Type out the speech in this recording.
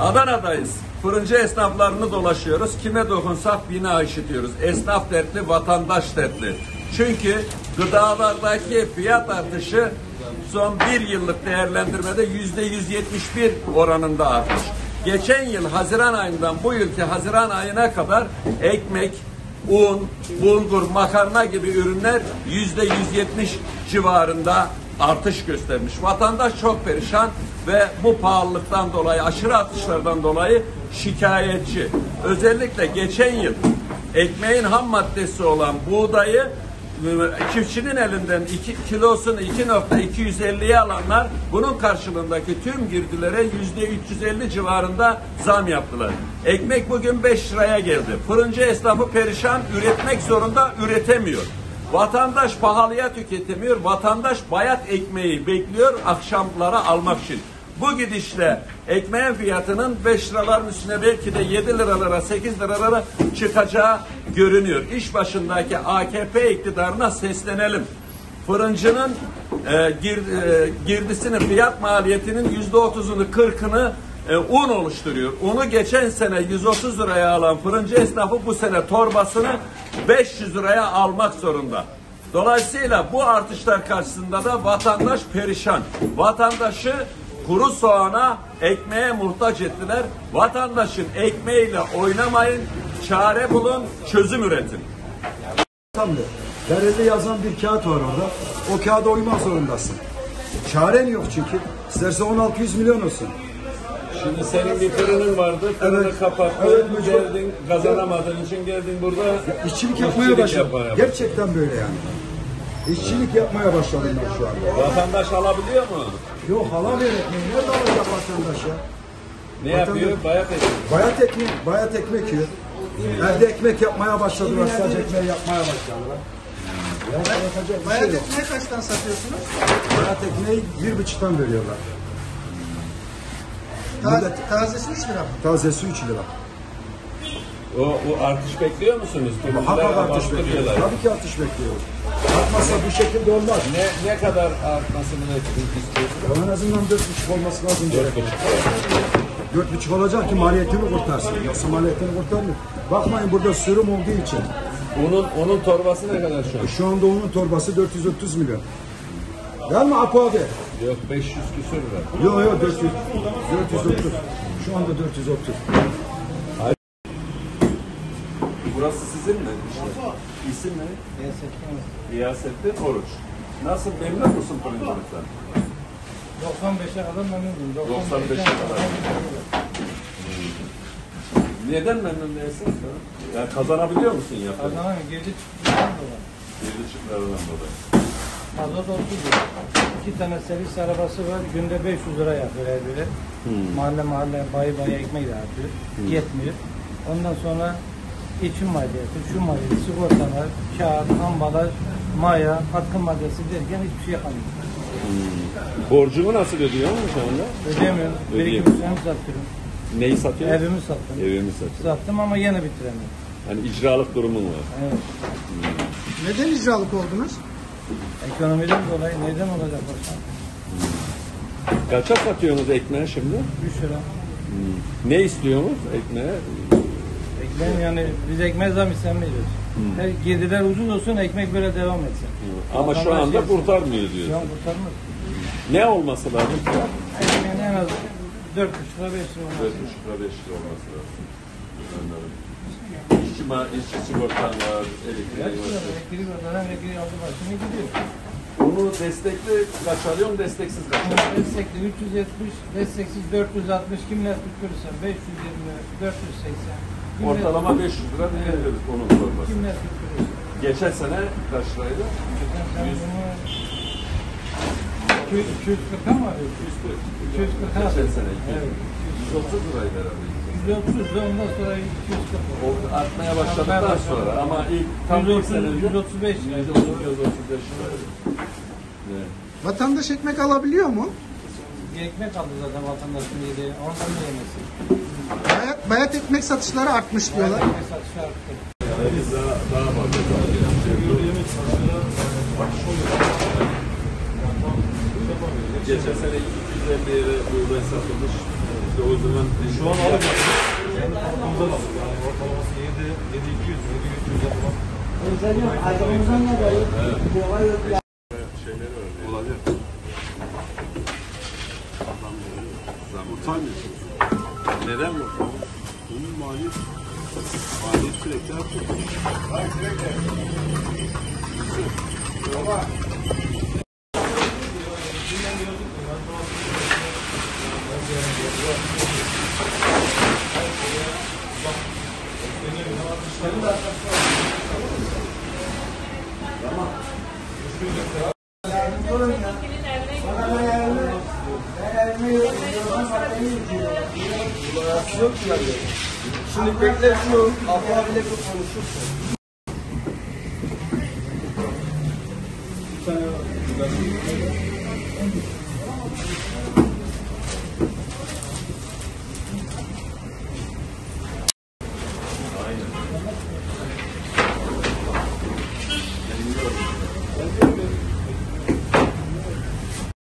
Adana'dayız. Fırıncı esnaflarını dolaşıyoruz. Kime dokunsak bina işitiyoruz. Esnaf dertli, vatandaş dertli. Çünkü gıdalardaki fiyat artışı son bir yıllık değerlendirmede yüzde 171 oranında artmış. Geçen yıl Haziran ayından bu yılki Haziran ayına kadar ekmek, un, bulgur, makarna gibi ürünler yüzde 170 civarında artış göstermiş. Vatandaş çok perişan ve bu pahalılıktan dolayı, aşırı artışlardan dolayı şikayetçi. Özellikle geçen yıl ekmeğin ham maddesi olan buğdayı çiftçinin elinden 2 kilosunu 2.250'ye alanlar bunun karşılığındaki tüm girdilere yüzde 350 civarında zam yaptılar. Ekmek bugün 5 liraya geldi. Fırıncı esnafı perişan, üretmek zorunda, üretemiyor. Vatandaş pahalıya tüketemiyor. Vatandaş bayat ekmeği bekliyor akşamlara almak için. Bu gidişle ekmeğin fiyatının 5 liraların üstüne belki de 7 liralara 8 liralara çıkacağı görünüyor. İş başındaki AKP iktidarına seslenelim. Fırıncının e, gir, e, girdisinin fiyat maliyetinin yüzde otuzunu kırkını e, un oluşturuyor. Unu geçen sene 130 liraya alan fırıncı esnafı bu sene torbasını 500 liraya almak zorunda. Dolayısıyla bu artışlar karşısında da vatandaş perişan. Vatandaşı kuru soğana, ekmeğe muhtaç ettiler. Vatandaşın ekmeğiyle oynamayın, çare bulun, çözüm üretin. Dereli yazan bir kağıt var orada. O kağıda uymak zorundasın. Çaren yok çünkü. İsterse 1600 milyon olsun. Şimdi senin bir fırının vardı, fırını Evet. kapattın, Evet, mecbur. geldin, kazanamadığın için geldin burada İşçilik yapmaya başladım. yapmaya Gerçekten böyle yani. İşçilik yapmaya başladım ben şu anda. Vatandaş alabiliyor mu? Yok hala öğretmeyi nerede alacak vatandaş ya? Ne Vatandaş- yapıyor? Bayat ediyor. Bayat ekmek, bayat ekmek yiyor. Evde ekmek yapmaya başladılar, sadece ekmeği yapmaya başladılar. Ya yapacak bir şey Bayat yok. ekmeği kaçtan satıyorsunuz? Bayat ekmeği bir buçuktan veriyorlar. Taze, Millet- tazesi 3 lira mı? Tazesi 3 lira. O, o artış bekliyor musunuz? Hak Köylüler artış bekliyoruz. Tabii ki artış bekliyoruz. Artmazsa bu şekilde olmaz. Ne, ne kadar artmasını istiyorsunuz? En azından dört buçuk olması lazım. Dört buçuk olacak ki maliyetini kurtarsın. Yoksa maliyetini kurtarmıyor. Bakmayın burada sürüm olduğu için. Onun, onun torbası ne kadar şu an? Şu anda onun torbası 430 milyon. Değil mi Apo abi? Yok 500 küsür lira. Yok yok 400. 430. Şu anda 430. Burası sizin mi? İşte. İsim ne? Riyasettin Oruç. Nasıl memnun musun fırıncılıktan? 95'e kadar memnunum. 95'e kadar. Neden memnun değilsin? Yani kazanabiliyor musun yaptığın? Adana gece çıktıktan dolayı. Yedi çıklarından dolayı. Mazot 30 lira. İki tane servis arabası var. Günde 500 lira yapıyor her biri. Mahalle mahalle bayı bayı ekmek dağıtıyor. Yetmiyor. Ondan sonra içim maliyeti, şu maliyeti, sigortalar, kağıt, ambalaj, maya, katkı maddesi derken hiçbir şey yapamıyor. Borcumu nasıl ödüyor mu şu anda? Ödeyemiyorum. Bir iki sene satıyorum. Neyi satıyor? Evimi sattım. Evimi satıyor. Sattım ama yine bitiremiyorum. Hani icralık durumun var. Evet. Neden icralık oldunuz? Ekonomiden dolayı neden olacak başkan? Kaça satıyorsunuz ekmeği şimdi? 3 lira. Ne istiyorsunuz ekmeğe? Ekmeğin yani biz ekmeğe zam istemiyoruz. Her girdiler ucuz olsun ekmek böyle devam etsin. Ama şu anda yesin. kurtarmıyor Şu diyorsun. an kurtarmaz. Ne olması lazım? Ekmeğin en az 4 lira 5 lira olması. 4,5 lira 5 lira olması lazım. Anladım. İşçi, işçi sigortan var, elektriği Hepsi var. Elektriği var. Zaten elektriği aldı başını gidiyor. Onu destekli kaç alıyorsun, desteksiz kaç Ama alıyorsun? Destekli 370, desteksiz 460, kimler tutturursa 520, 480. Ortalama 500 lira diyebiliriz onun torbası. Geçen sene kaç liraydı? Geçen sene Yüz- bunu 240 mı var? 240. 240 Geçen sene Evet. 130 liraydı herhalde. 130 da ondan sonra 240 oldu. O artmaya başladıktan sonra ama ilk tam bir 130, sene önce 135 lira. 135 liraydı. Evet. Vatandaş ekmek alabiliyor mu? ekmek aldı zaten vatandaşın yediği. Oradan da yemesi. Bayat, bayat ekmek satışları artmış diyorlar. Bayat ekmek satışları arttı. Yani biz daha, daha fazla kalıyor. Yemek satışları artış oluyor. Geçen sene 250 lira buğday satılmış. İşte o zaman şu an alıyor. Yani ortalaması 7, 7 200, 7 300 falan. Özel yok. Ayrımızdan ne var? Evet. tanesi. Neden bu? Bunun maliyet, maliyet sürekli artıyor. Hayır sürekli. Baba. Tamam. Bana ne yerli? Ben yerli. Yok yani. Şimdi bekle şunu. Abla bile konuşursun. Bir tane var.